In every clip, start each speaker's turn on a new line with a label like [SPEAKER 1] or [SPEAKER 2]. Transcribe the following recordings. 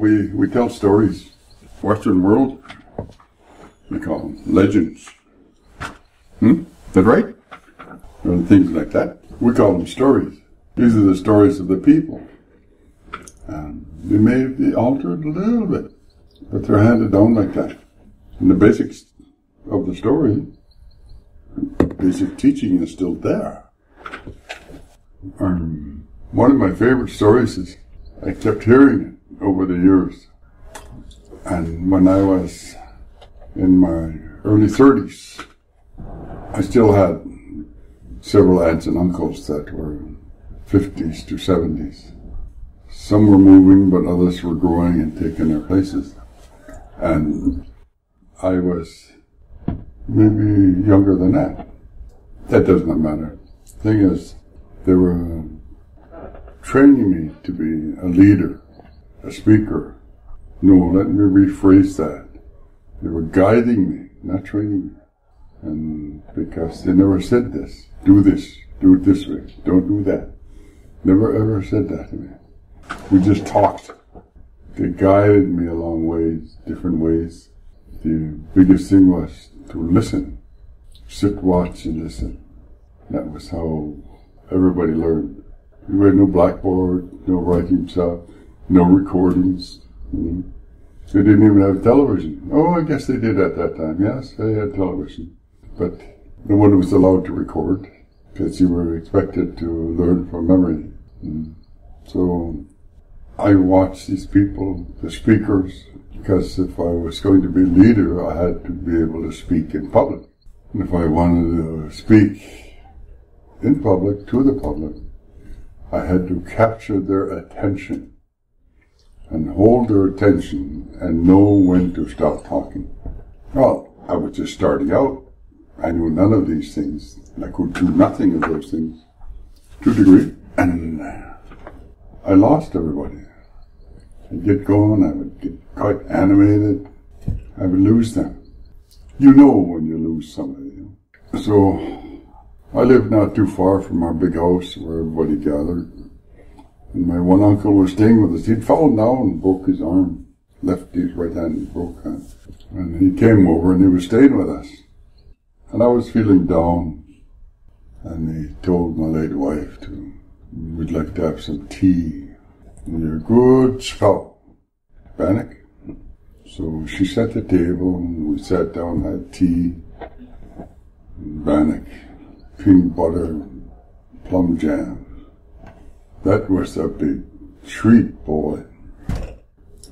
[SPEAKER 1] we, we tell stories. Western world, we call them legends. Hmm? That right? Or things like that. We call them stories. These are the stories of the people. And they may be altered a little bit, but they're handed down like that. And the basics of the story, basic teaching is still there. Um, one of my favorite stories is I kept hearing it over the years. And when I was in my early 30s, I still had several aunts and uncles that were 50s to 70s. Some were moving, but others were growing and taking their places. And I was maybe younger than that. That does not matter. Thing is, they were training me to be a leader, a speaker. No, let me rephrase that. They were guiding me, not training me. And because they never said this, do this, do it this way, don't do that. Never ever said that to me. We just talked. They guided me along ways, different ways. The biggest thing was to listen. Sit, watch, and listen. That was how everybody learned. We had no blackboard, no writing stuff, no recordings. Mm-hmm. They didn't even have television. Oh, I guess they did at that time. Yes, they had television. But no one was allowed to record because you were expected to learn from memory. Mm. So I watched these people, the speakers, because if I was going to be leader, I had to be able to speak in public. And if I wanted to speak in public, to the public, I had to capture their attention and hold their attention and know when to stop talking. Well, I was just starting out. I knew none of these things. I could do nothing of those things to a degree. And I lost everybody. I'd get going, I would get quite animated, I would lose them. You know when you lose somebody. So I lived not too far from our big house where everybody gathered. And my one uncle was staying with us. He'd fallen down and broke his arm. Left his right hand broke hand. And he came over and he was staying with us. And I was feeling down. And he told my late wife to, we'd like to have some tea. And you're a good scout. Bannock. So she set the table and we sat down, had tea, bannock, peanut butter, plum jam. That was a big treat, boy.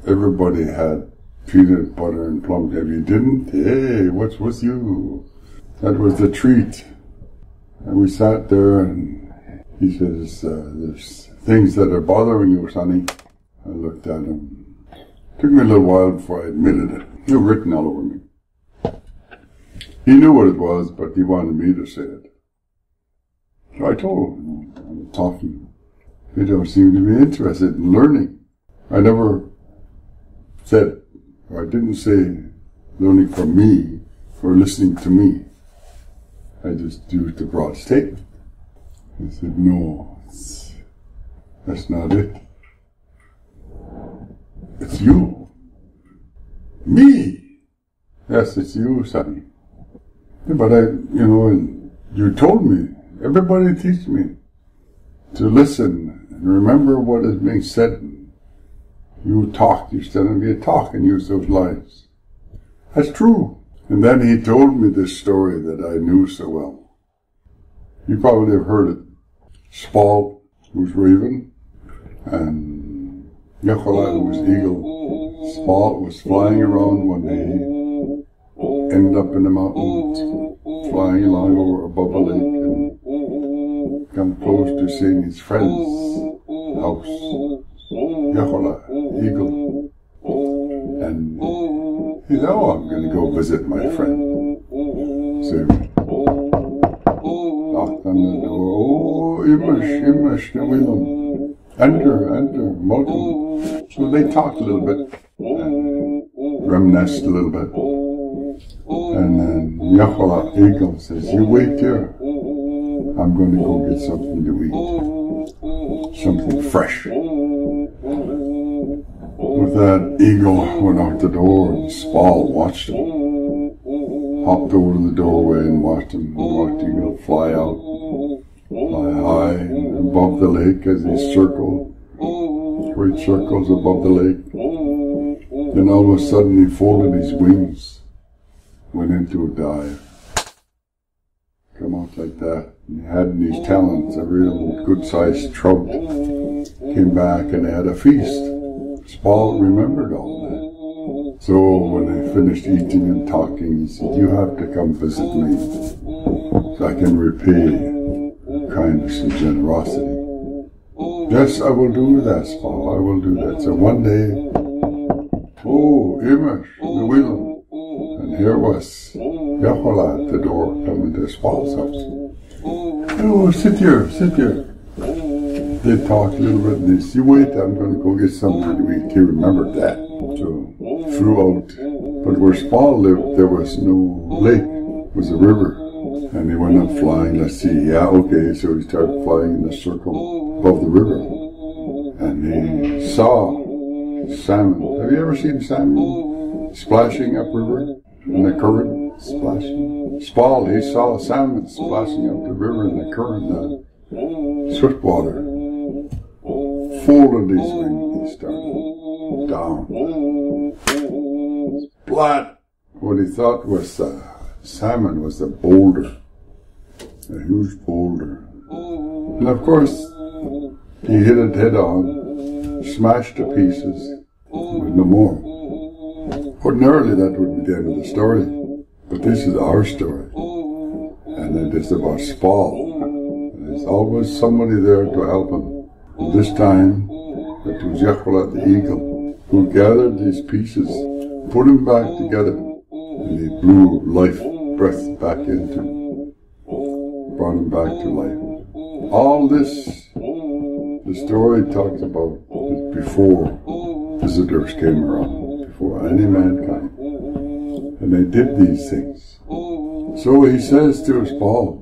[SPEAKER 1] Everybody had peanut butter and plum jam. You didn't? Hey, what's with you? That was the treat. And we sat there and he says, uh, there's things that are bothering you, Sonny. I looked at him. Took me a little while before I admitted it. It was written all over me. He knew what it was, but he wanted me to say it. So I told him, I'm talking. They don't seem to be interested in learning. I never said, or I didn't say learning from me or listening to me. I just used the broad statement. He said, no, that's not it. It's you. Me. Yes, it's you, Sonny. But I, you know, you told me, everybody teach me to listen and remember what is being said. You talk, you stand and be a talk and use those lines. That's true. And then he told me this story that I knew so well. You probably have heard it. Spalt was raven, and Yachola was eagle. Spalt was flying around one day, ended up in the mountains, flying along over above a lake, and come close to seeing his friend's house. Yachola, eagle. And said, oh, I'm going to go visit my friend. So knocked on the door. Oh, Imish, Imish, Nawilam. Enter, enter, welcome. So they talked a little bit, reminisced a little bit. And then Yahola Eagle says, you wait here. I'm going to go get something to eat. Something fresh. With that, Eagle went out the door and Spall watched him. Hopped over to the doorway and watched him, watched Eagle fly out, fly high above the lake as he circled, great circles above the lake. Then all of a sudden he folded his wings, went into a dive. Like that. He had these talents, a real good sized trout. Came back and they had a feast. Spall remembered all that. So when they finished eating and talking, he said, You have to come visit me so I can repay kindness and generosity. Yes, I will do that, Spall. I will do that. So one day, oh, Imish, the wheel. And here was Yahola at the door coming to Spall's house. Oh, sit here, sit here they talked a little bit they said, wait, I'm going to go get something to eat. He remembered that. So throughout, but where Spall lived, there was no lake, it was a river. And he went up flying, let's see, yeah, okay, so he started flying in a circle above the river. And he saw salmon. Have you ever seen salmon splashing upriver in the current? Splashing. Spall, he saw a salmon splashing up the river in the current, uh, swiftwater folded his wings, he started down. Splat! What he thought was uh, salmon was a boulder, a huge boulder. And of course, he hit it head on, smashed to pieces, with no more. Ordinarily, that would be the end of the story, but this is our story, and it is about Spall. And there's always somebody there to help him. This time, it was Yahola the eagle who gathered these pieces, put them back together, and he blew life breath back into him, brought him back to life. All this, the story talks about before visitors came around, before any mankind. And they did these things. So he says to us, Paul,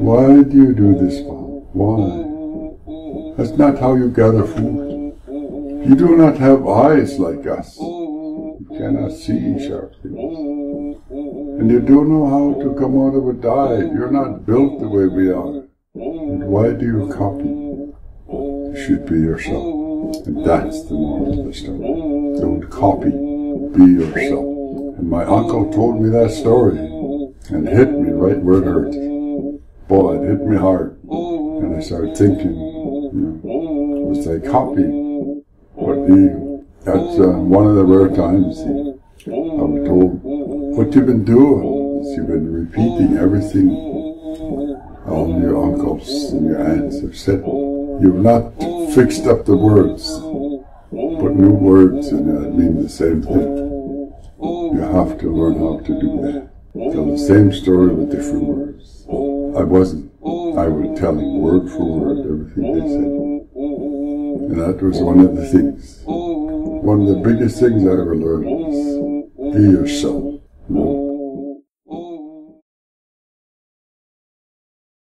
[SPEAKER 1] why do you do this, Paul? Why? That's not how you gather food. You do not have eyes like us. You cannot see sharp things. And you don't know how to come out of a dive. You're not built the way we are. And why do you copy? You should be yourself. And that's the moral of the story. Don't copy. Be yourself. And my uncle told me that story and hit me right where it hurt. Boy, it hit me hard. And I started thinking, was I copy. But the, that's uh, one of the rare times he, I'm told, what you've been doing you've been repeating everything all your uncles and your aunts have said. You've not fixed up the words, put new words and it mean the same thing. You have to learn how to do that. Tell the same story with different words. I wasn't. I was telling word for word everything they said. And that was one of the things. One of the biggest things I ever learned was be yourself.